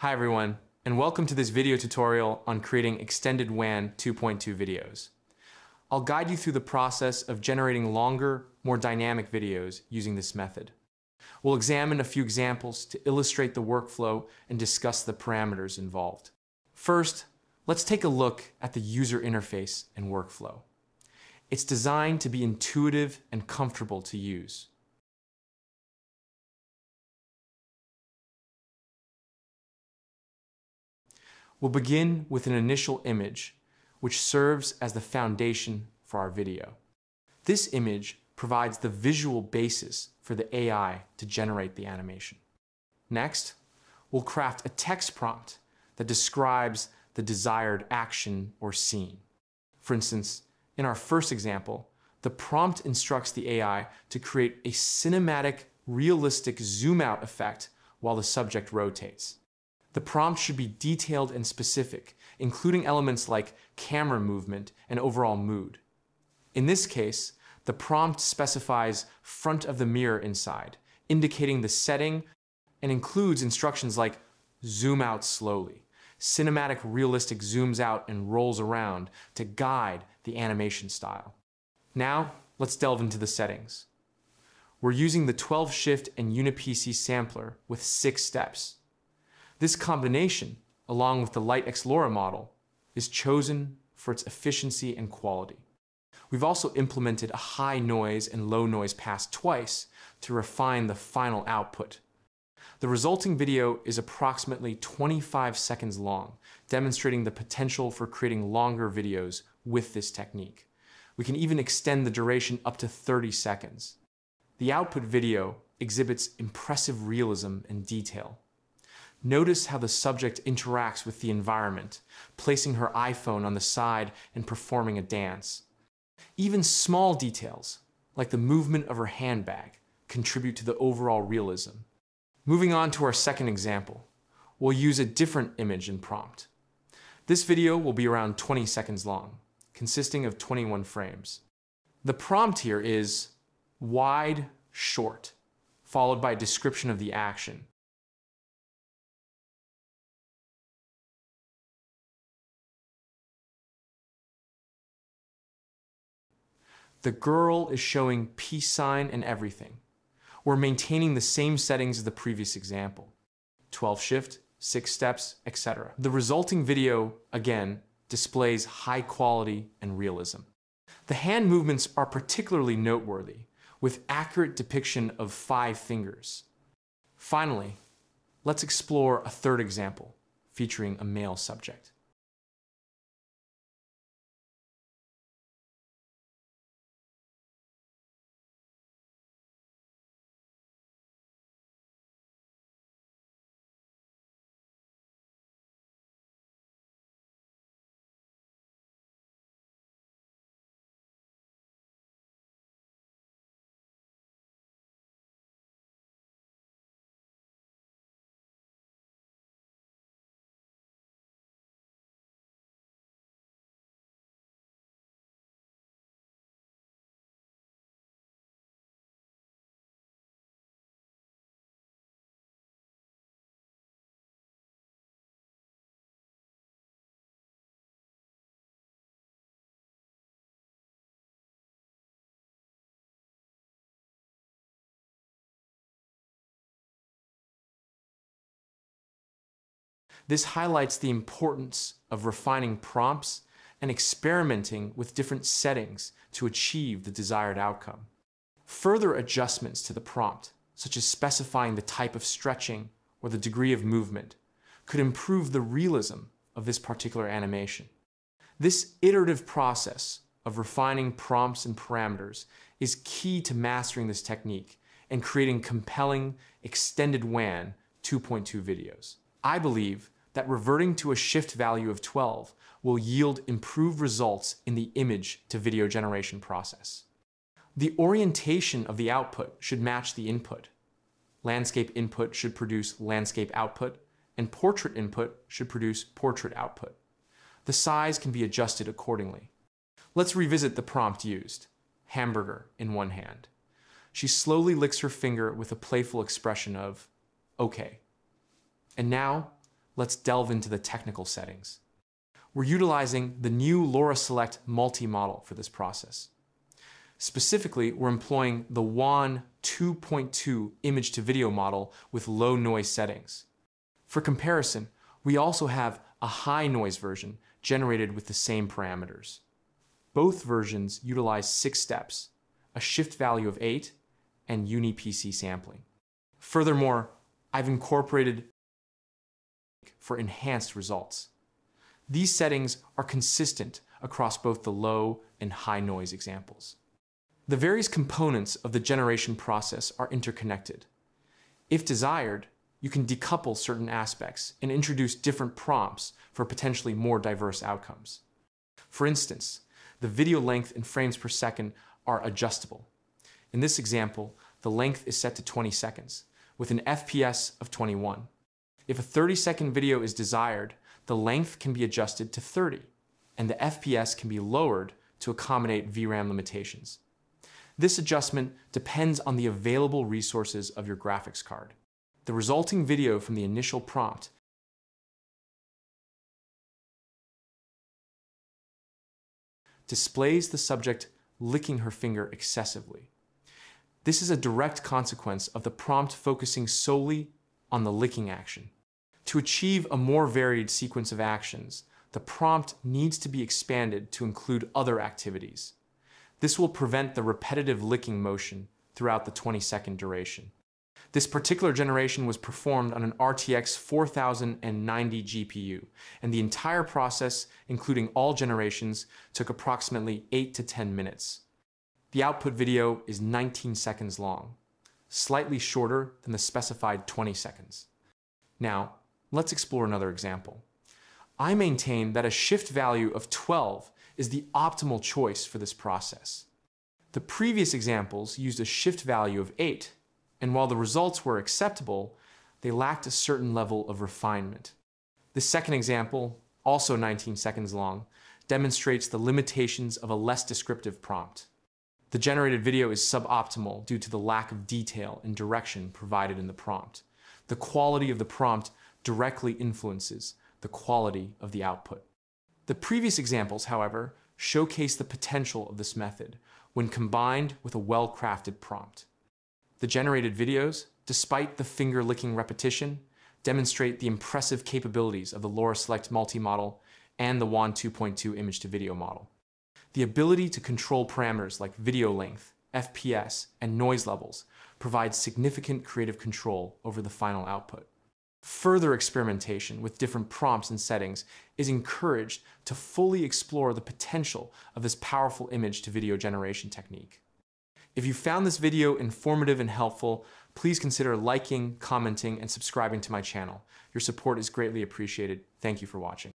Hi everyone, and welcome to this video tutorial on creating extended WAN 2.2 videos. I'll guide you through the process of generating longer, more dynamic videos using this method. We'll examine a few examples to illustrate the workflow and discuss the parameters involved. First, let's take a look at the user interface and workflow. It's designed to be intuitive and comfortable to use. We'll begin with an initial image, which serves as the foundation for our video. This image provides the visual basis for the AI to generate the animation. Next, we'll craft a text prompt that describes the desired action or scene. For instance, in our first example, the prompt instructs the AI to create a cinematic, realistic zoom out effect while the subject rotates. The prompt should be detailed and specific, including elements like camera movement and overall mood. In this case, the prompt specifies front of the mirror inside, indicating the setting, and includes instructions like zoom out slowly. Cinematic realistic zooms out and rolls around to guide the animation style. Now, let's delve into the settings. We're using the 12 shift and UniPC sampler with six steps. This combination, along with the LiteX LoRa model, is chosen for its efficiency and quality. We've also implemented a high noise and low noise pass twice to refine the final output. The resulting video is approximately 25 seconds long, demonstrating the potential for creating longer videos with this technique. We can even extend the duration up to 30 seconds. The output video exhibits impressive realism and detail. Notice how the subject interacts with the environment, placing her iPhone on the side and performing a dance. Even small details, like the movement of her handbag, contribute to the overall realism. Moving on to our second example, we'll use a different image and prompt. This video will be around 20 seconds long, consisting of 21 frames. The prompt here is wide, short, followed by a description of the action. The girl is showing peace sign and everything. We're maintaining the same settings as the previous example. 12 shift, 6 steps, etc. The resulting video, again, displays high quality and realism. The hand movements are particularly noteworthy, with accurate depiction of five fingers. Finally, let's explore a third example, featuring a male subject. This highlights the importance of refining prompts and experimenting with different settings to achieve the desired outcome. Further adjustments to the prompt, such as specifying the type of stretching or the degree of movement, could improve the realism of this particular animation. This iterative process of refining prompts and parameters is key to mastering this technique and creating compelling extended WAN 2.2 videos. I believe that reverting to a shift value of 12 will yield improved results in the image to video generation process. The orientation of the output should match the input. Landscape input should produce landscape output, and portrait input should produce portrait output. The size can be adjusted accordingly. Let's revisit the prompt used. Hamburger in one hand. She slowly licks her finger with a playful expression of, okay. And now let's delve into the technical settings. We're utilizing the new LoRa Select multi-model for this process. Specifically, we're employing the WAN 2.2 image to video model with low noise settings. For comparison, we also have a high noise version generated with the same parameters. Both versions utilize six steps, a shift value of eight, and UniPC sampling. Furthermore, I've incorporated for enhanced results. These settings are consistent across both the low and high noise examples. The various components of the generation process are interconnected. If desired, you can decouple certain aspects and introduce different prompts for potentially more diverse outcomes. For instance, the video length and frames per second are adjustable. In this example, the length is set to 20 seconds, with an FPS of 21. If a 30 second video is desired, the length can be adjusted to 30, and the FPS can be lowered to accommodate VRAM limitations. This adjustment depends on the available resources of your graphics card. The resulting video from the initial prompt displays the subject licking her finger excessively. This is a direct consequence of the prompt focusing solely on the licking action. To achieve a more varied sequence of actions, the prompt needs to be expanded to include other activities. This will prevent the repetitive licking motion throughout the 20 second duration. This particular generation was performed on an RTX 4090 GPU, and the entire process, including all generations, took approximately 8 to 10 minutes. The output video is 19 seconds long, slightly shorter than the specified 20 seconds. Now, let's explore another example. I maintain that a shift value of 12 is the optimal choice for this process. The previous examples used a shift value of 8, and while the results were acceptable, they lacked a certain level of refinement. The second example, also 19 seconds long, demonstrates the limitations of a less descriptive prompt. The generated video is suboptimal due to the lack of detail and direction provided in the prompt. The quality of the prompt directly influences the quality of the output. The previous examples, however, showcase the potential of this method when combined with a well-crafted prompt. The generated videos, despite the finger-licking repetition, demonstrate the impressive capabilities of the LoRa Select multi-model and the WAN 2.2 image-to-video model. The ability to control parameters like video length, FPS, and noise levels provides significant creative control over the final output. Further experimentation with different prompts and settings is encouraged to fully explore the potential of this powerful image to video generation technique. If you found this video informative and helpful, please consider liking, commenting, and subscribing to my channel. Your support is greatly appreciated. Thank you for watching.